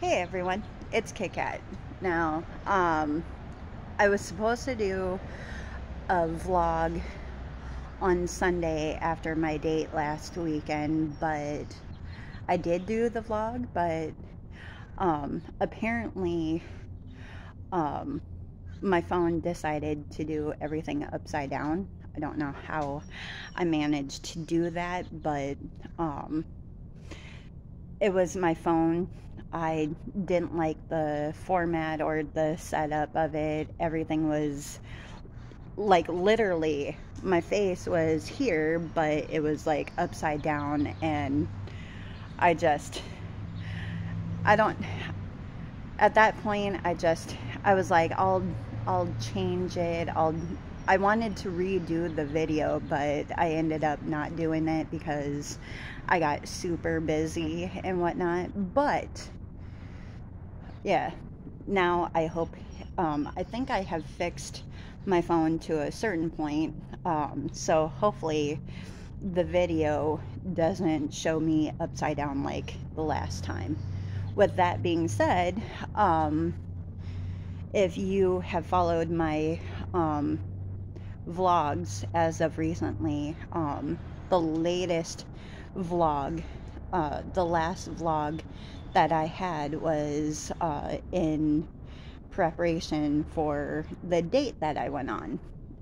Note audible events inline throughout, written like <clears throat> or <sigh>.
Hey everyone, it's Kit Kat. Now, um, I was supposed to do a vlog on Sunday after my date last weekend, but I did do the vlog, but um, apparently um, my phone decided to do everything upside down. I don't know how I managed to do that, but um, it was my phone. I didn't like the format or the setup of it. Everything was like literally my face was here, but it was like upside down and I just I don't at that point I just I was like I'll I'll change it. I'll I wanted to redo the video, but I ended up not doing it because I got super busy and whatnot. But yeah, now I hope, um, I think I have fixed my phone to a certain point. Um, so hopefully the video doesn't show me upside down like the last time. With that being said, um, if you have followed my um, vlogs as of recently. Um, the latest vlog, uh, the last vlog that I had was uh, in preparation for the date that I went on.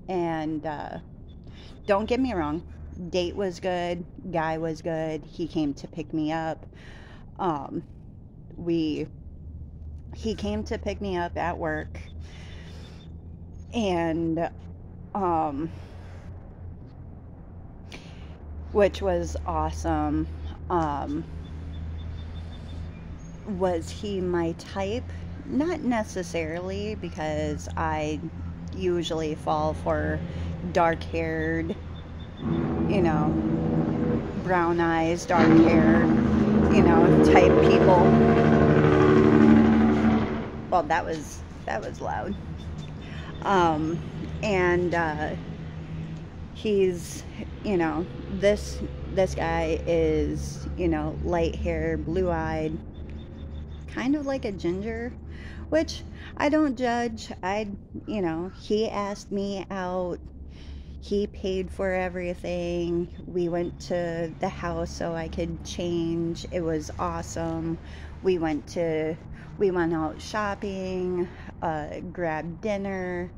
And uh, don't get me wrong, date was good, guy was good. He came to pick me up. Um, we he came to pick me up at work and um, which was awesome. Um, was he my type? Not necessarily, because I usually fall for dark haired, you know, brown eyes, dark hair, you know, type people. Well, that was that was loud. Um, and uh, he's you know this this guy is you know light hair blue eyed kind of like a ginger which i don't judge. I you know he asked me out. He paid for everything. We went to the house so i could change. It was awesome. We went to we went out shopping uh, grabbed dinner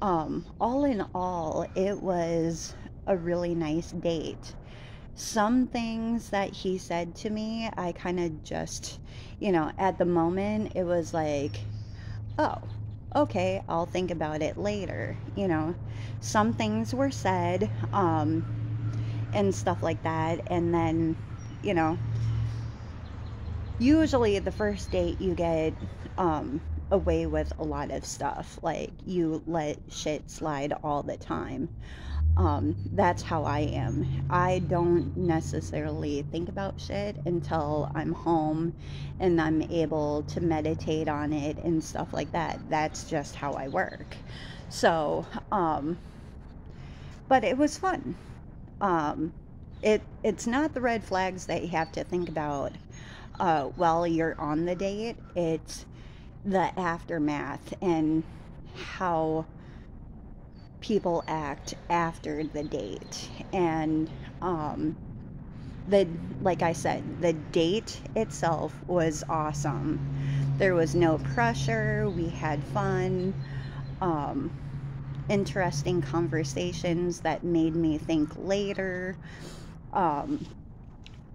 um, all in all, it was a really nice date. Some things that he said to me, I kind of just, you know, at the moment, it was like, oh, okay, I'll think about it later. You know, some things were said um, and stuff like that. And then, you know, usually the first date you get um, away with a lot of stuff. Like you let shit slide all the time. Um, that's how I am. I don't necessarily think about shit until I'm home and I'm able to meditate on it and stuff like that. That's just how I work. So, um, but it was fun. Um, it it's not the red flags that you have to think about uh, while you're on the date. It's the aftermath and how people act after the date. And um, the like i said the date itself was awesome. There was no pressure. We had fun um, interesting conversations that made me think later. Um,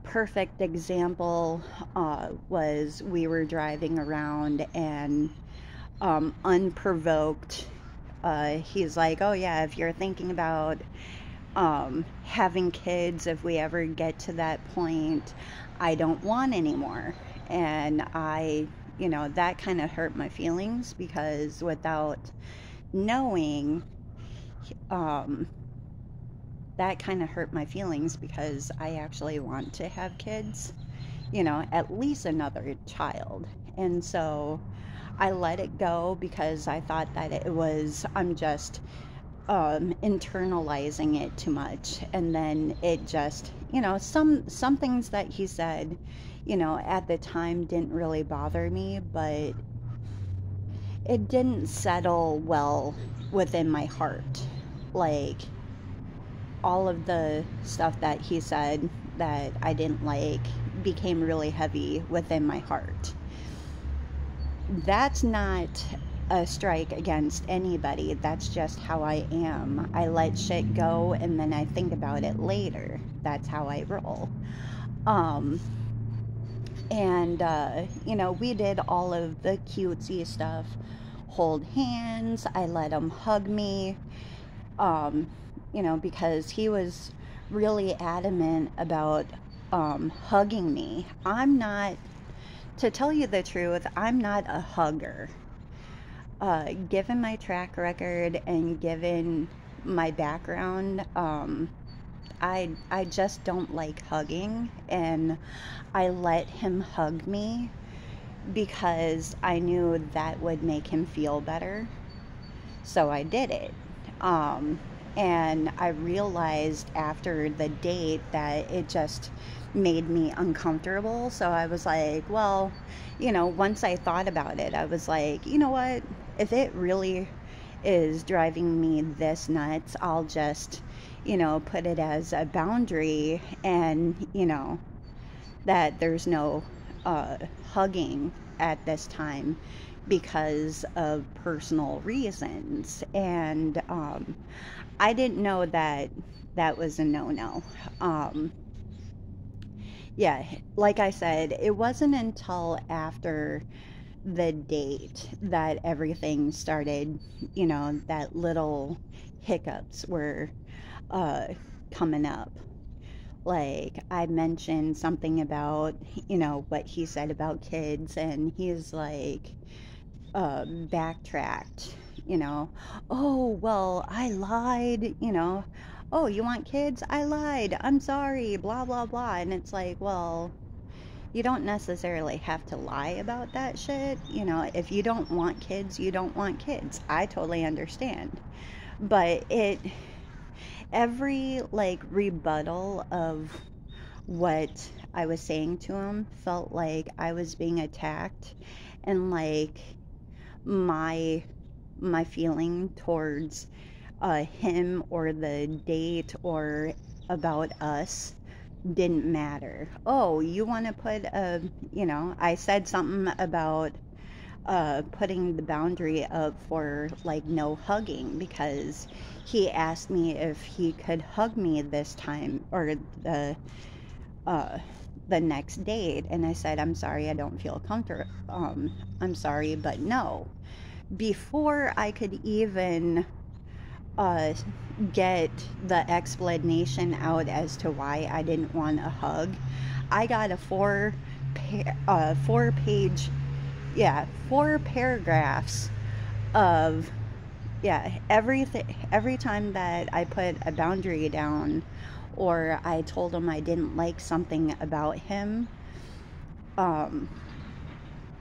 perfect example uh, was we were driving around and um, unprovoked, uh, he's like, Oh, yeah, if you're thinking about um, having kids, if we ever get to that point, I don't want anymore. And I, you know, that kind of hurt my feelings because without knowing, um, that kind of hurt my feelings because I actually want to have kids, you know, at least another child. And so I let it go because I thought that it was, I'm just um, internalizing it too much. And then it just, you know, some, some things that he said, you know, at the time didn't really bother me, but it didn't settle well within my heart. Like, all of the stuff that he said that I didn't like became really heavy within my heart. That's not a strike against anybody. That's just how I am. I let shit go and then I think about it later. That's how I roll. Um, and, uh, you know, we did all of the cutesy stuff hold hands. I let him hug me, um, you know, because he was really adamant about um, hugging me. I'm not, to tell you the truth, I'm not a hugger. Uh, given my track record and given my background, um, I I just don't like hugging, and I let him hug me because I knew that would make him feel better. So I did it. Um, and I realized after the date that it just made me uncomfortable. So I was like, well, you know, once I thought about it, I was like, you know what? If it really is driving me this nuts, I'll just, you know, put it as a boundary and, you know, that there's no uh, hugging at this time because of personal reasons. And um, I didn't know that that was a no no. Um, yeah, like I said, it wasn't until after the date that everything started, you know, that little hiccups were uh, coming up like I mentioned something about, you know, what he said about kids, and he's like, uh, backtracked, you know, oh, well, I lied, you know, oh, you want kids? I lied, I'm sorry, blah, blah, blah. And it's like, well, you don't necessarily have to lie about that shit. You know, if you don't want kids, you don't want kids. I totally understand. But it every like rebuttal of what I was saying to him felt like I was being attacked and like my my feeling towards uh, him or the date or about us didn't matter. Oh, you want to put a, you know, I said something about uh, putting the boundary up for like no hugging because he asked me if he could hug me this time or the uh, the next date and I said I'm sorry I don't feel comfortable um, I'm sorry but no before I could even uh, get the explanation out as to why I didn't want a hug I got a four pa- uh, four page yeah, four paragraphs of yeah, everything every time that I put a boundary down or I told him I didn't like something about him, um,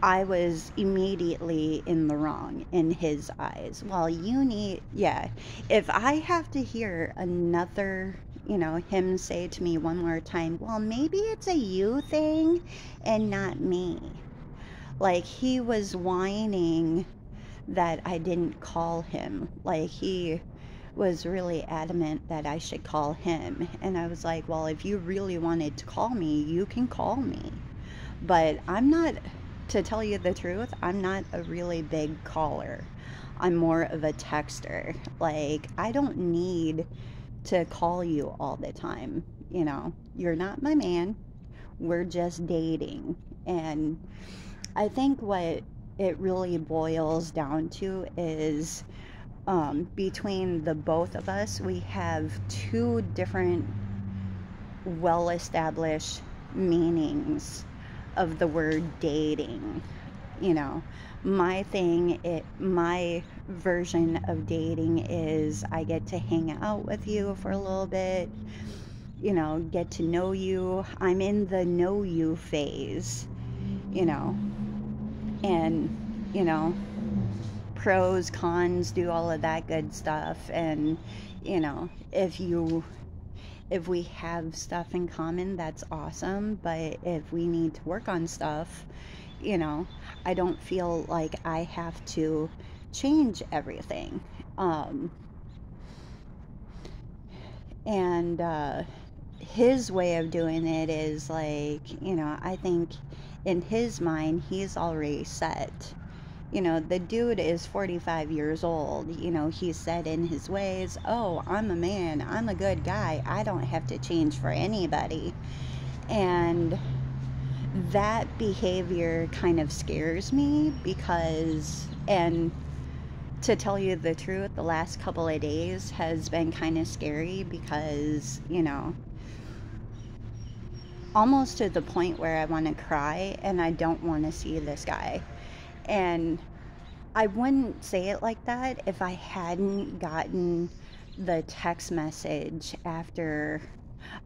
I was immediately in the wrong in his eyes. You need, yeah. If I have to hear another, you know, him say to me one more time, well, maybe it's a you thing and not me. Like he was whining that I didn't call him. Like he was really adamant that I should call him. And I was like, well, if you really wanted to call me, you can call me. But I'm not, to tell you the truth, I'm not a really big caller. I'm more of a texter. Like, I don't need to call you all the time. You know, you're not my man. We're just dating. And I think what it really boils down to is um, between the both of us, we have two different well established meanings of the word dating. You know, my thing, it, my version of dating is I get to hang out with you for a little bit, you know, get to know you. I'm in the know you phase, you know, and you know pros cons do all of that good stuff and you know if you if we have stuff in common, that's awesome. But if we need to work on stuff, you know, I don't feel like I have to change everything. Um, and uh, his way of doing it is like, you know, I think in his mind, he's already set. You know, the dude is 45 years old. You know, he's set in his ways. Oh, I'm a man. I'm a good guy. I don't have to change for anybody. And that behavior kind of scares me because, and to tell you the truth, the last couple of days has been kind of scary because, you know, almost to the point where I want to cry and I don't want to see this guy. And I wouldn't say it like that if I hadn't gotten the text message after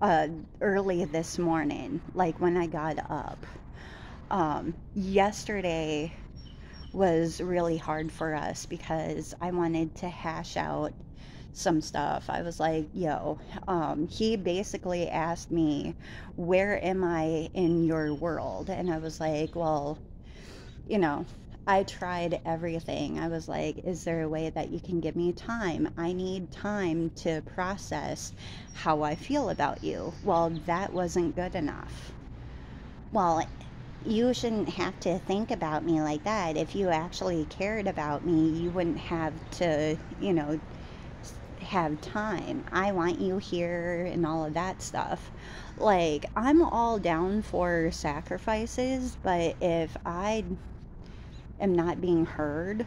uh, early this morning, like when I got up. Um, yesterday was really hard for us because I wanted to hash out some stuff. I was like, yo, um, he basically asked me, where am I in your world? And I was like, well, you know, I tried everything. I was like, is there a way that you can give me time? I need time to process how I feel about you. Well, that wasn't good enough. Well, you shouldn't have to think about me like that. If you actually cared about me, you wouldn't have to, you know, have time. I want you here and all of that stuff. Like, I'm all down for sacrifices, but if I am not being heard,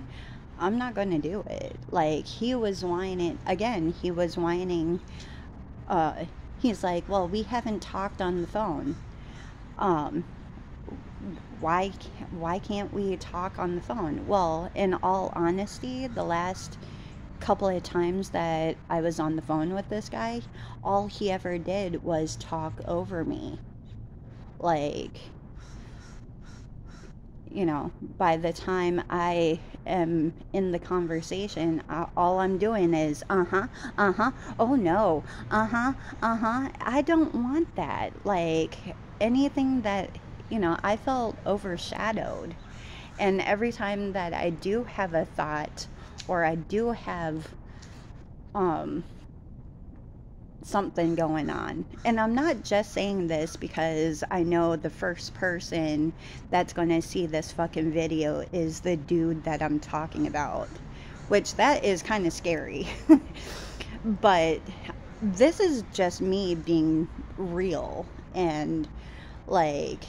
<laughs> I'm not going to do it. Like, he was whining, again, he was whining. Uh, he's like, Well, we haven't talked on the phone. Um, why why can't we talk on the phone? Well, in all honesty, the last couple of times that I was on the phone with this guy, all he ever did was talk over me. Like, you know, by the time I am in the conversation, I, all I'm doing is, uh huh, uh huh, oh no, uh huh, uh huh. I don't want that. Like, anything that, you know, I felt overshadowed. And every time that I do have a thought, or I do have um, something going on. And I'm not just saying this because I know the first person that's going to see this fucking video is the dude that I'm talking about, which that is kind of scary. <laughs> but this is just me being real and like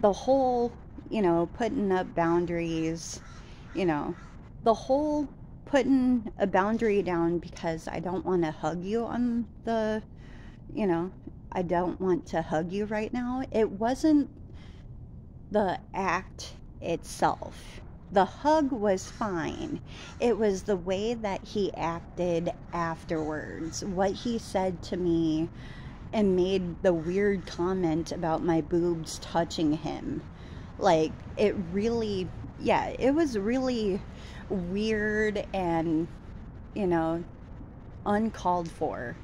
the whole, you know, putting up boundaries, you know, the whole putting a boundary down because I don't want to hug you on the, you know, I don't want to hug you right now. It wasn't the act itself. The hug was fine. It was the way that he acted afterwards, what he said to me, and made the weird comment about my boobs touching him. Like, it really, yeah, it was really weird and you know uncalled for.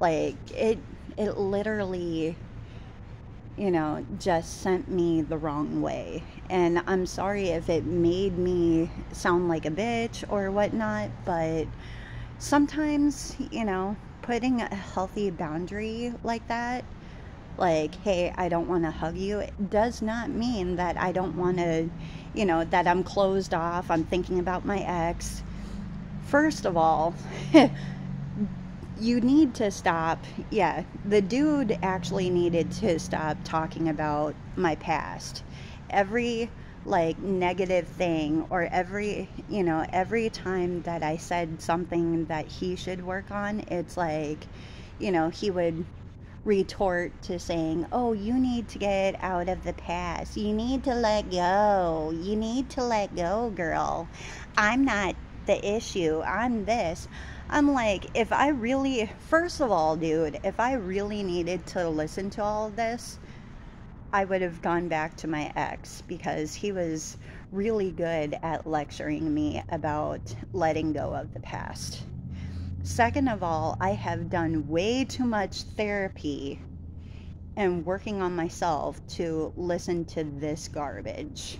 Like it it literally you know just sent me the wrong way. And i'm sorry if it made me sound like a bitch or whatnot but sometimes you know putting a healthy boundary like that like hey i don't want to hug you it does not mean that i don't want to you know, that I'm closed off, I'm thinking about my ex. First of all, <laughs> you need to stop. Yeah, the dude actually needed to stop talking about my past. Every like negative thing or every, you know, every time that I said something that he should work on, it's like, you know, he would retort to saying, Oh, you need to get out of the past. You need to let go. You need to let go, girl. I'm not the issue. I'm this. I'm like, if I really, first of all, dude, if I really needed to listen to all this, I would have gone back to my ex because he was really good at lecturing me about letting go of the past. Second of all, I have done way too much therapy and working on myself to listen to this garbage.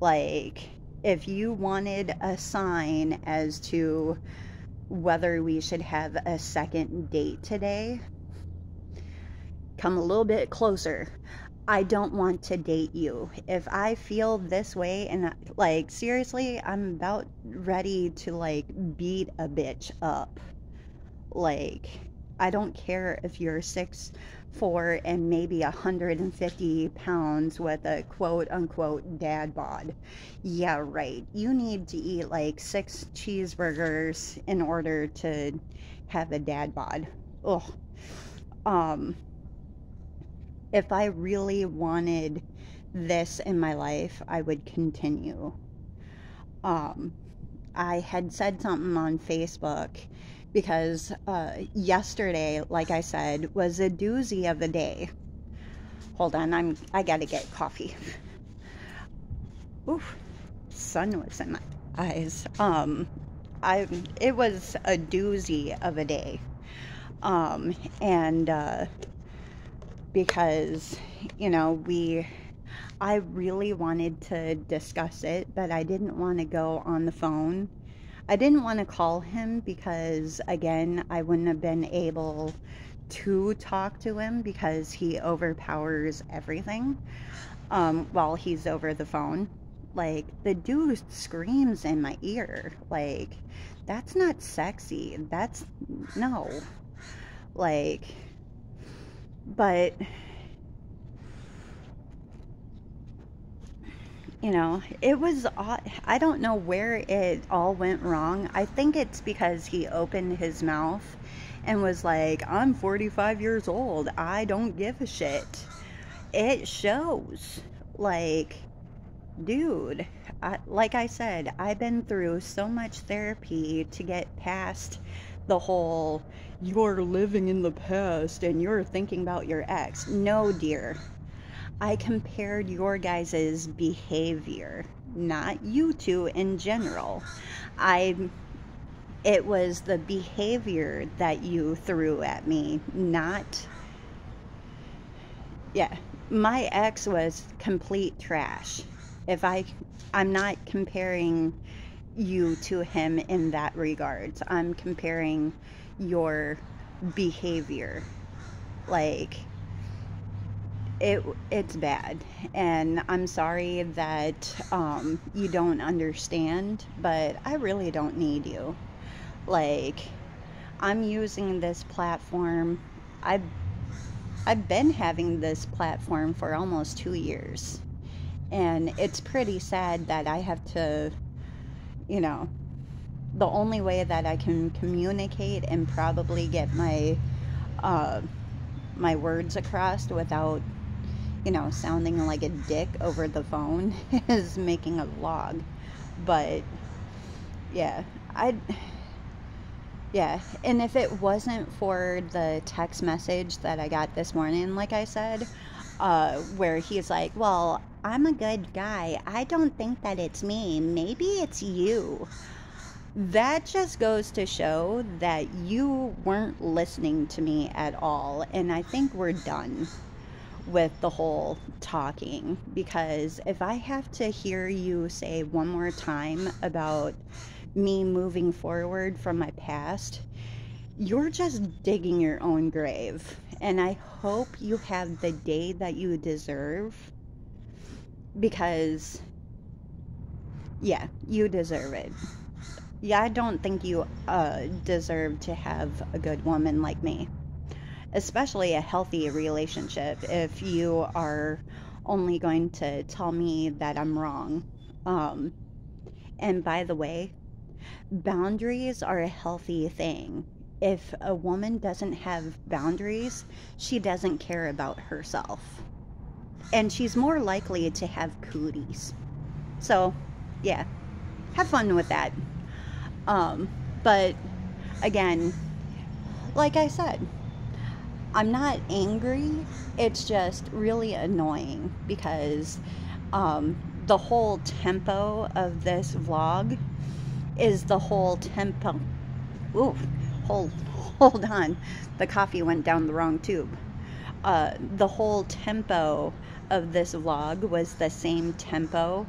Like, if you wanted a sign as to whether we should have a second date today, come a little bit closer. I don't want to date you. If I feel this way and like seriously, I'm about ready to like beat a bitch up. Like I don't care if you're six four and maybe 150 pounds with a quote unquote dad bod. Yeah, right. You need to eat like six cheeseburgers in order to have a dad bod. Ugh. Um if I really wanted this in my life, I would continue. Um, I had said something on Facebook because uh, yesterday, like I said, was a doozy of a day. Hold on, I'm I gotta get coffee. Oof, sun was in my eyes. Um, I it was a doozy of a day. Um, and uh, because, you know, we, I really wanted to discuss it, but I didn't want to go on the phone. I didn't want to call him because, again, I wouldn't have been able to talk to him because he overpowers everything um, while he's over the phone. Like, the dude screams in my ear. Like, that's not sexy. That's no. Like, but you know, it was, I don't know where it all went wrong. I think it's because he opened his mouth and was like, I'm 45 years old. I don't give a shit. It shows. Like, dude, I, like I said, I've been through so much therapy to get past the whole you're living in the past and you're thinking about your ex. No, dear. I compared your guys' behavior, not you two in general. I it was the behavior that you threw at me, not yeah. My ex was complete trash. If I I'm not comparing you to him in that regards. I'm comparing your behavior. Like it it's bad and I'm sorry that um, you don't understand, but I really don't need you. Like I'm using this platform. I've I've been having this platform for almost 2 years. And it's pretty sad that I have to you know, the only way that I can communicate and probably get my uh, my words across without, you know, sounding like a dick over the phone <laughs> is making a vlog. But yeah, I yeah, and if it wasn't for the text message that I got this morning, like I said, uh, where he's like, Well, I'm a good guy. I don't think that it's me. Maybe it's you. That just goes to show that you weren't listening to me at all. And I think we're done with the whole talking because if I have to hear you say one more time about me moving forward from my past, you're just digging your own grave. And I hope you have the day that you deserve because, yeah, you deserve it. Yeah, I don't think you uh, deserve to have a good woman like me, especially a healthy relationship if you are only going to tell me that I'm wrong. Um, and by the way, boundaries are a healthy thing if a woman doesn't have boundaries, she doesn't care about herself. And she's more likely to have cooties. So, yeah, have fun with that. Um, but again, like I said, I'm not angry. It's just really annoying because um, the whole tempo of this vlog is the whole tempo. Ooh, hold, <laughs> hold on. The coffee went down the wrong tube. Uh, the whole tempo of this vlog was the same tempo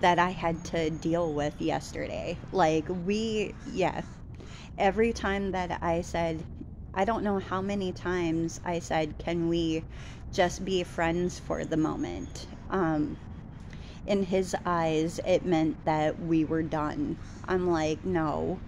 that I had to deal with yesterday. Like, we, yeah, every time that I said, I don't know how many times I said, can we just be friends for the moment? Um, in his eyes, it meant that we were done. I'm like, no.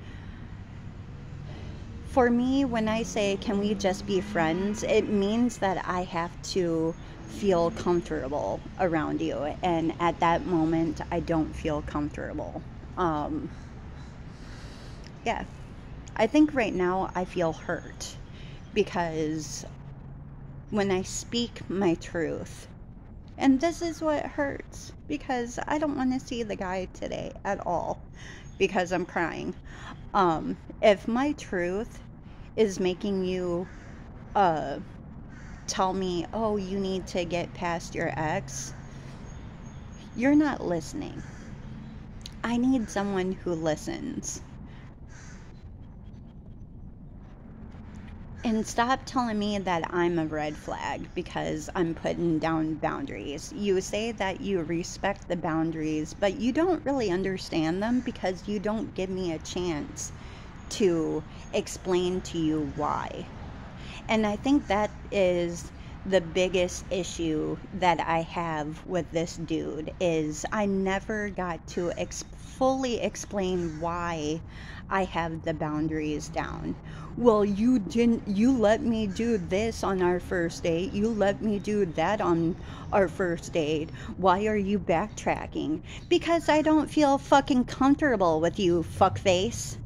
For me, when I say, can we just be friends, it means that I have to feel comfortable around you. And at that moment, I don't feel comfortable. Um, yeah. I think right now I feel hurt because when I speak my truth, and this is what hurts because I don't want to see the guy today at all because I'm crying. Um, if my truth is making you uh, tell me, oh, you need to get past your ex, you're not listening. I need someone who listens. And stop telling me that I'm a red flag because I'm putting down boundaries. You say that you respect the boundaries, but you don't really understand them because you don't give me a chance to explain to you why. And I think that is the biggest issue that I have with this dude is I never got to fully explain why I have the boundaries down. Well, you didn't you let me do this on our first date. You let me do that on our first date. Why are you backtracking? Because I don't feel fucking comfortable with you, fuckface.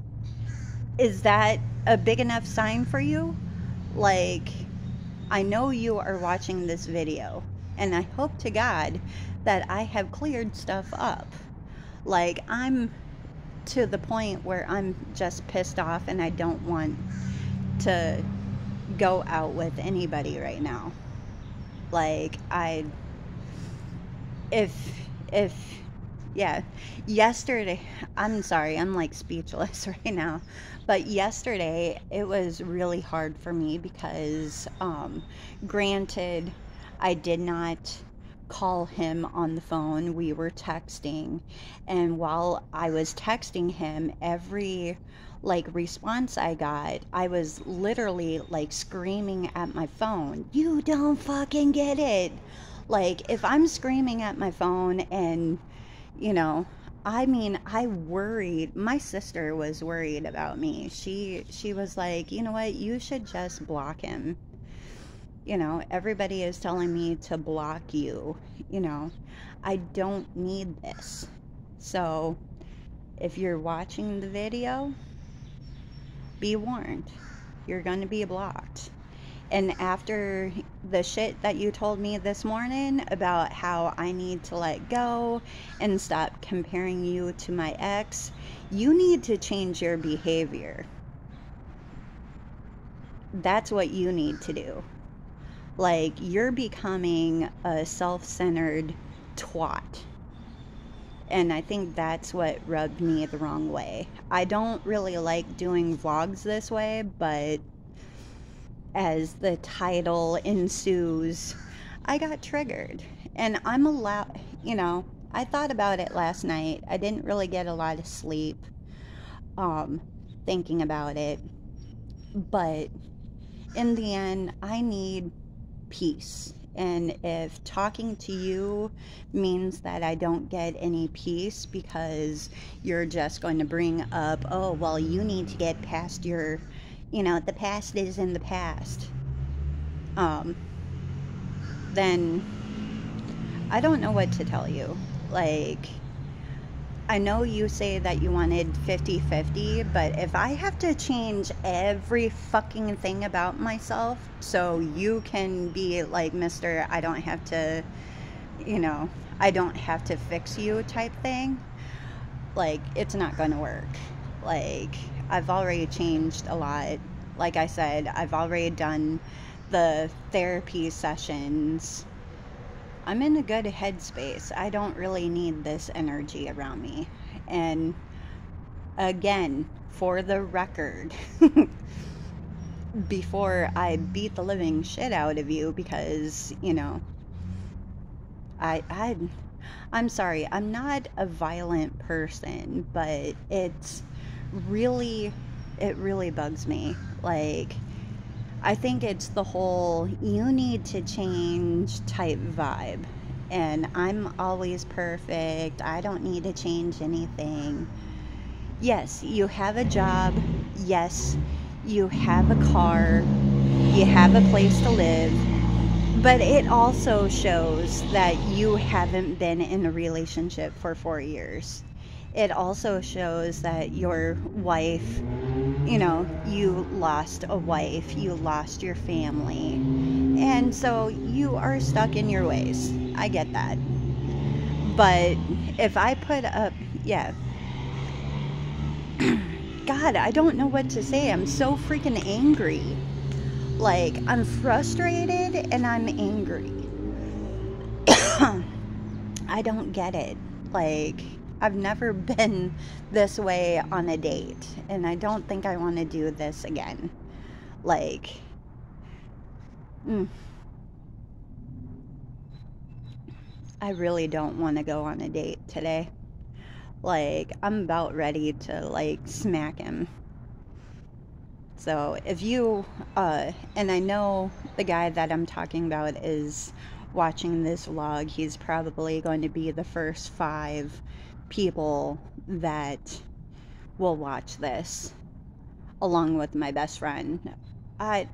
Is that a big enough sign for you? Like I know you are watching this video, and I hope to God that I have cleared stuff up. Like, I'm to the point where I'm just pissed off and I don't want to go out with anybody right now. Like, I. If. If. Yeah. Yesterday. I'm sorry, I'm like speechless <laughs> right now. But yesterday, it was really hard for me because, um, granted, I did not call him on the phone. We were texting. And while I was texting him, every like response I got, I was literally like screaming at my phone, You don't fucking get it. Like, if I'm screaming at my phone and, you know, I mean, I worried. My sister was worried about me. She she was like, "You know what? You should just block him." You know, everybody is telling me to block you, you know. I don't need this. So, if you're watching the video, be warned. You're going to be blocked. And after the shit that you told me this morning about how I need to let go and stop comparing you to my ex, you need to change your behavior. That's what you need to do. Like, you're becoming a self centered twat. And I think that's what rubbed me the wrong way. I don't really like doing vlogs this way, but as the title ensues, I got triggered. And I'm allowed, you know, I thought about it last night. I didn't really get a lot of sleep um, thinking about it. But in the end, I need peace. And if talking to you means that I don't get any peace because you're just going to bring up, oh, well, you need to get past your you know, the past is in the past, um, then I don't know what to tell you. Like, I know you say that you wanted 50 50, but if I have to change every fucking thing about myself so you can be like, Mr. I don't have to, you know, I don't have to fix you type thing, like, it's not going to work. Like, I've already changed a lot. Like I said, I've already done the therapy sessions. I'm in a good headspace. I don't really need this energy around me. And again, for the record, <laughs> before I beat the living shit out of you because, you know, I I I'm sorry, I'm not a violent person, but it's really it really bugs me. Like I think it's the whole you need to change type vibe. And I'm always perfect. I don't need to change anything. Yes, you have a job. Yes, you have a car. You have a place to live but it also shows that you haven't been in a relationship for four years. It also shows that your wife, you know, you lost a wife, you lost your family. And so you are stuck in your ways. I get that. But if I put up, yeah. <clears throat> God, I don't know what to say. I'm so freaking angry. Like, I'm frustrated and I'm angry. <coughs> I don't get it. Like, I've never <laughs> been this way on a date, and I don't think I want to do this again. Like, mm, I really don't want to go on a date today. Like, I'm about ready to, like, smack him. So if you, uh, and I know the guy that I'm talking about is watching this vlog, he's probably going to be the first five people that will watch this along with my best friend. I,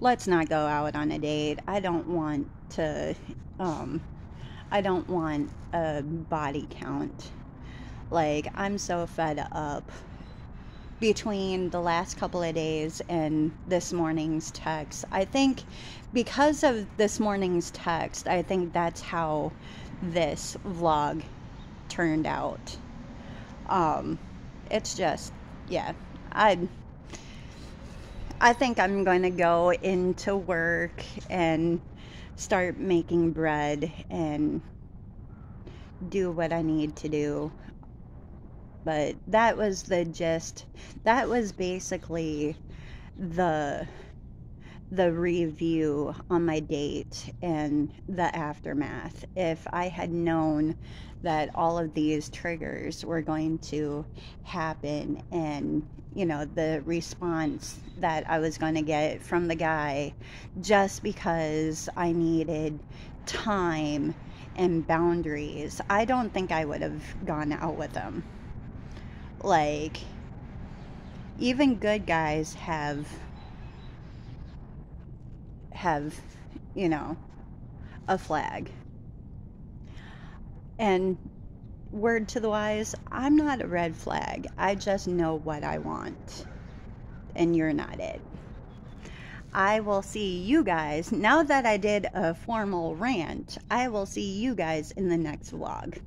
let's not go out on a date. I don't want to, um, I don't want a body count. Like, I'm so fed up between the last couple of days and this morning's text. I think because of this morning's text, I think that's how this vlog turned out. Um, it's just, yeah, I. I think I'm going to go into work and start making bread and do what I need to do but that was the gist that was basically the the review on my date and the aftermath. If i had known that all of these triggers were going to happen and you know the response that i was going to get from the guy just because i needed time and boundaries i don't think i would have gone out with him. Like even good guys have have you know a flag and word to the wise i'm not a red flag i just know what i want and you're not it I will see you guys now that I did a formal rant. I will see you guys in the next vlog.